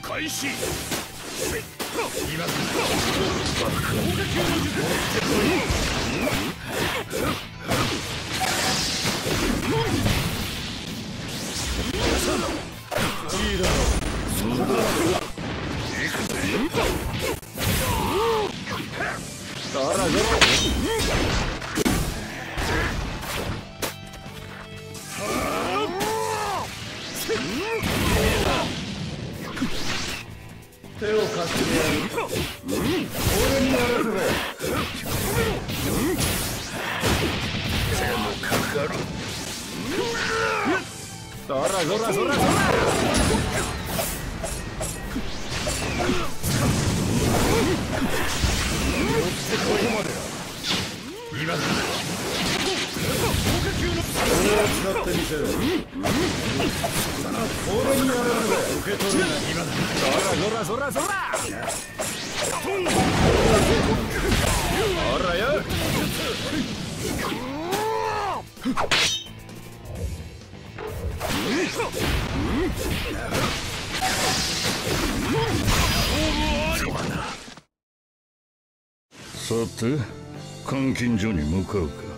開始。今いいだろうそうだ行くぜそらそら手を貸してやる。俺にやらせろ手もかかるそらそらそらそら持ってここまで今だ俺を使ってみせろ俺にやられる受け取る今だらそらそら。ほらよさて監禁所に向かうか。